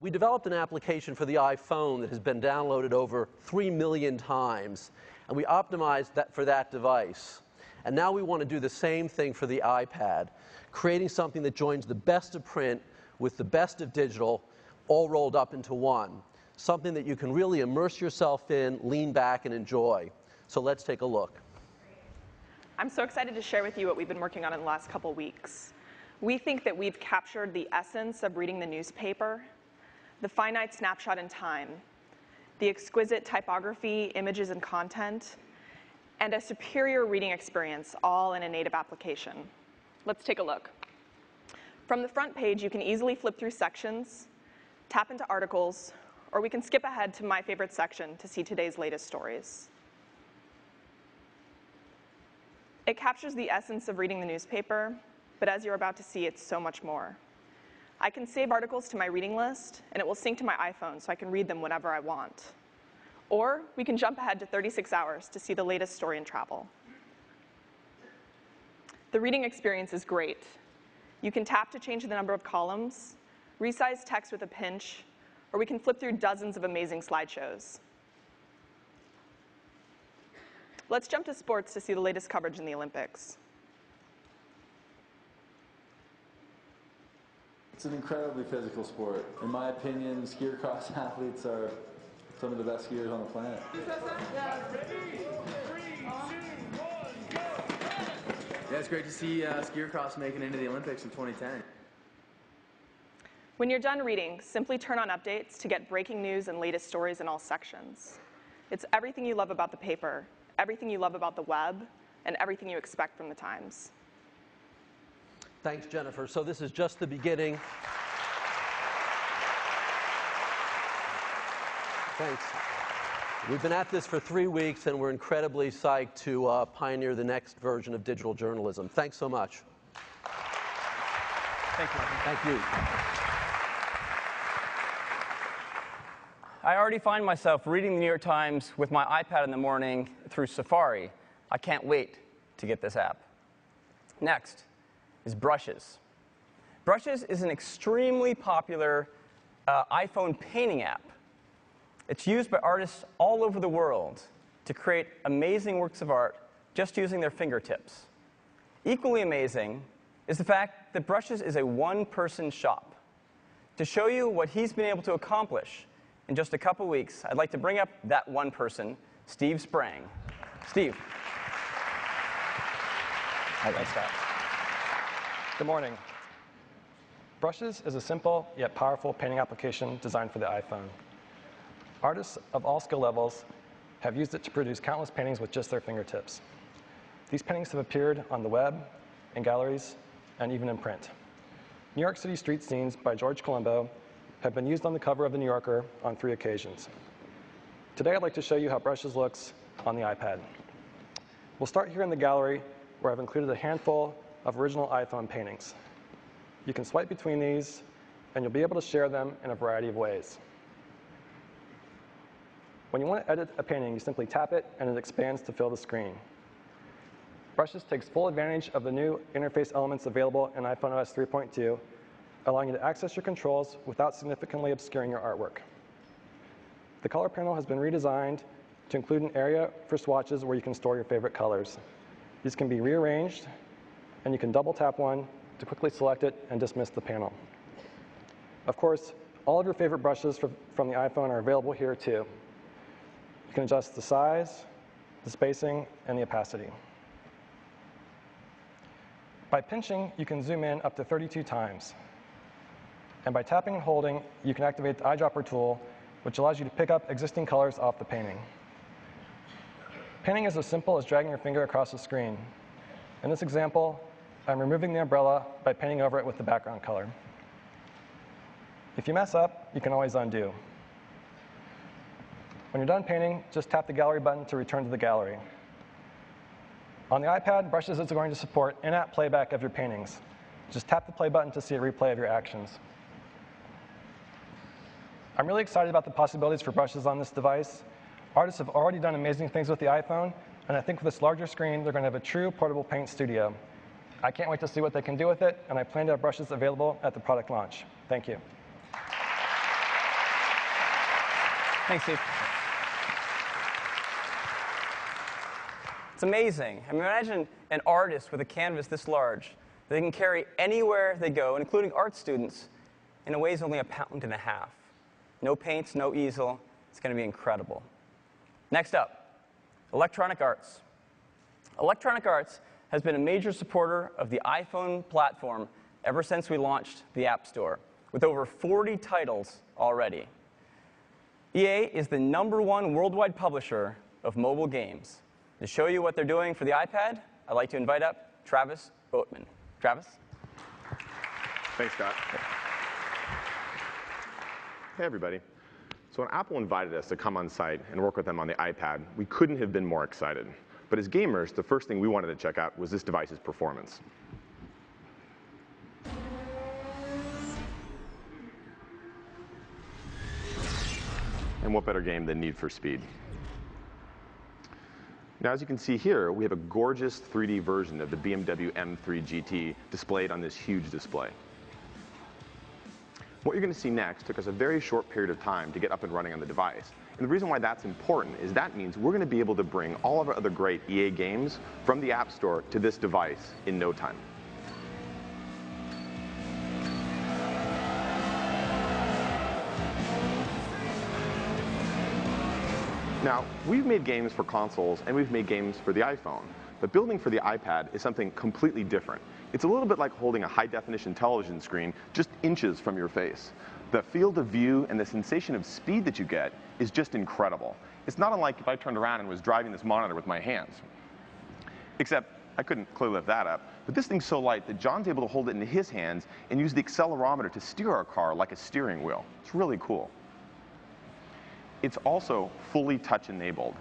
We developed an application for the iPhone that has been downloaded over 3 million times, and we optimized that for that device. And now we want to do the same thing for the iPad, creating something that joins the best of print with the best of digital all rolled up into one. Something that you can really immerse yourself in, lean back, and enjoy. So let's take a look. I'm so excited to share with you what we've been working on in the last couple weeks. We think that we've captured the essence of reading the newspaper, the finite snapshot in time, the exquisite typography, images, and content, and a superior reading experience all in a native application. Let's take a look. From the front page, you can easily flip through sections, tap into articles, or we can skip ahead to my favorite section to see today's latest stories. It captures the essence of reading the newspaper, but as you're about to see, it's so much more. I can save articles to my reading list, and it will sync to my iPhone so I can read them whenever I want. Or we can jump ahead to 36 hours to see the latest story in travel. The reading experience is great. You can tap to change the number of columns, resize text with a pinch, or we can flip through dozens of amazing slideshows. Let's jump to sports to see the latest coverage in the Olympics. It's an incredibly physical sport. In my opinion, skier cross athletes are some of the best skiers on the planet. Yeah, it's great to see uh, skier cross making it into the Olympics in 2010. When you're done reading, simply turn on updates to get breaking news and latest stories in all sections. It's everything you love about the paper, everything you love about the web, and everything you expect from the Times. Thanks, Jennifer. So this is just the beginning. Thanks. We've been at this for three weeks, and we're incredibly psyched to uh, pioneer the next version of digital journalism. Thanks so much. Thank you. Thank you. I already find myself reading the New York Times with my iPad in the morning through Safari. I can't wait to get this app. Next is Brushes. Brushes is an extremely popular uh, iPhone painting app. It's used by artists all over the world to create amazing works of art just using their fingertips. Equally amazing is the fact that Brushes is a one person shop. To show you what he's been able to accomplish in just a couple weeks, I'd like to bring up that one person, Steve Sprang. Steve. Hi, thanks, Scott. Good morning. Brushes is a simple yet powerful painting application designed for the iPhone. Artists of all skill levels have used it to produce countless paintings with just their fingertips. These paintings have appeared on the web, in galleries, and even in print. New York City street scenes by George Colombo have been used on the cover of The New Yorker on three occasions. Today I'd like to show you how Brushes looks on the iPad. We'll start here in the gallery where I've included a handful of original iPhone paintings. You can swipe between these and you'll be able to share them in a variety of ways. When you want to edit a painting, you simply tap it and it expands to fill the screen. Brushes takes full advantage of the new interface elements available in iPhone OS 3.2, allowing you to access your controls without significantly obscuring your artwork. The color panel has been redesigned to include an area for swatches where you can store your favorite colors. These can be rearranged, and you can double tap one to quickly select it and dismiss the panel. Of course, all of your favorite brushes from the iPhone are available here too. You can adjust the size, the spacing, and the opacity. By pinching, you can zoom in up to 32 times. And by tapping and holding, you can activate the eyedropper tool, which allows you to pick up existing colors off the painting. Painting is as simple as dragging your finger across the screen. In this example, I'm removing the umbrella by painting over it with the background color. If you mess up, you can always undo. When you're done painting, just tap the gallery button to return to the gallery. On the iPad, Brushes is going to support in-app playback of your paintings. Just tap the play button to see a replay of your actions. I'm really excited about the possibilities for Brushes on this device. Artists have already done amazing things with the iPhone, and I think with this larger screen, they're going to have a true portable paint studio. I can't wait to see what they can do with it, and I plan to have Brushes available at the product launch. Thank you. Thanks, Steve. It's amazing. I mean, imagine an artist with a canvas this large that they can carry anywhere they go, including art students, and it weighs only a pound and a half. No paints, no easel. It's going to be incredible. Next up, Electronic Arts. Electronic Arts has been a major supporter of the iPhone platform ever since we launched the App Store, with over 40 titles already. EA is the number one worldwide publisher of mobile games. To show you what they're doing for the iPad, I'd like to invite up Travis Boatman. Travis? Thanks, Scott. Hey, everybody. So when Apple invited us to come on site and work with them on the iPad, we couldn't have been more excited. But as gamers, the first thing we wanted to check out was this device's performance. And what better game than Need for Speed? Now, as you can see here, we have a gorgeous 3D version of the BMW M3 GT displayed on this huge display. What you're going to see next took us a very short period of time to get up and running on the device. And the reason why that's important is that means we're going to be able to bring all of our other great EA games from the App Store to this device in no time. Now, we've made games for consoles and we've made games for the iPhone, but building for the iPad is something completely different. It's a little bit like holding a high definition television screen just inches from your face. The field of view and the sensation of speed that you get is just incredible. It's not unlike if I turned around and was driving this monitor with my hands. Except I couldn't clearly lift that up, but this thing's so light that John's able to hold it in his hands and use the accelerometer to steer our car like a steering wheel. It's really cool. It's also fully touch enabled.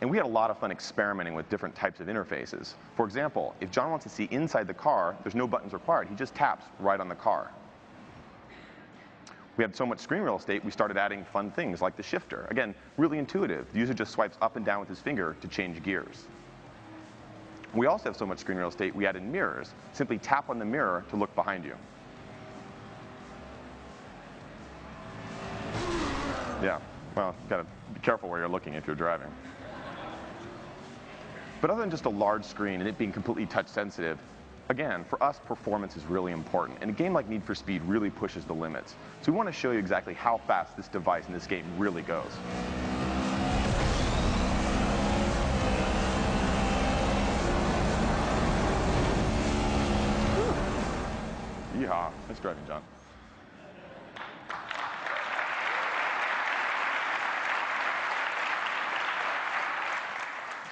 And we had a lot of fun experimenting with different types of interfaces. For example, if John wants to see inside the car, there's no buttons required. He just taps right on the car. We had so much screen real estate, we started adding fun things like the shifter. Again, really intuitive. The user just swipes up and down with his finger to change gears. We also have so much screen real estate, we added mirrors. Simply tap on the mirror to look behind you. Yeah, well, you gotta be careful where you're looking if you're driving. But other than just a large screen and it being completely touch sensitive, again, for us, performance is really important. And a game like Need for Speed really pushes the limits. So we want to show you exactly how fast this device in this game really goes. Yeehaw. Nice driving, John.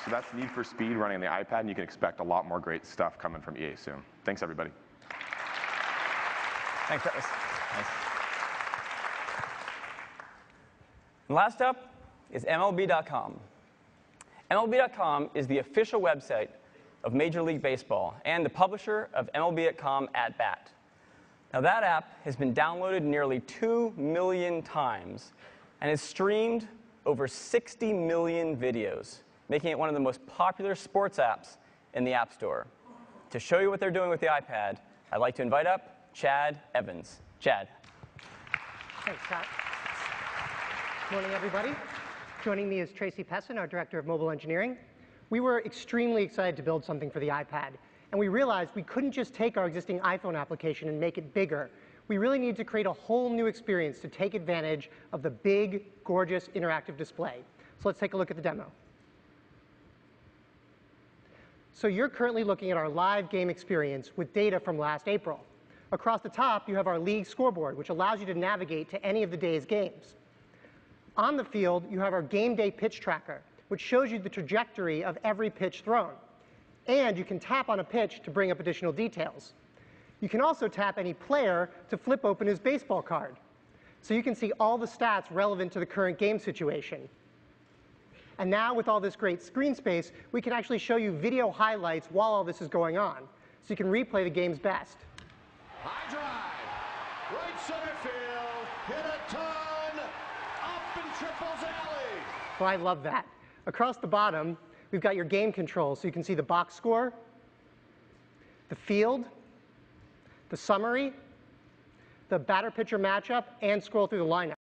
So that's Need for Speed running on the iPad, and you can expect a lot more great stuff coming from EA soon. Thanks, everybody. Thanks, Travis. Nice. Last up is MLB.com. MLB.com is the official website of Major League Baseball and the publisher of MLB.com At Bat. Now, that app has been downloaded nearly 2 million times and has streamed over 60 million videos making it one of the most popular sports apps in the App Store. To show you what they're doing with the iPad, I'd like to invite up Chad Evans. Chad. Thanks, Scott. Morning, everybody. Joining me is Tracy Pessin, our Director of Mobile Engineering. We were extremely excited to build something for the iPad, and we realized we couldn't just take our existing iPhone application and make it bigger. We really needed to create a whole new experience to take advantage of the big, gorgeous, interactive display. So let's take a look at the demo. So you're currently looking at our live game experience with data from last April. Across the top, you have our league scoreboard, which allows you to navigate to any of the day's games. On the field, you have our game day pitch tracker, which shows you the trajectory of every pitch thrown. And you can tap on a pitch to bring up additional details. You can also tap any player to flip open his baseball card. So you can see all the stats relevant to the current game situation. And now with all this great screen space, we can actually show you video highlights while all this is going on. So you can replay the game's best. High drive, right center field, hit a ton, up in triples alley. Well, I love that. Across the bottom, we've got your game controls, so you can see the box score, the field, the summary, the batter pitcher matchup, and scroll through the lineup.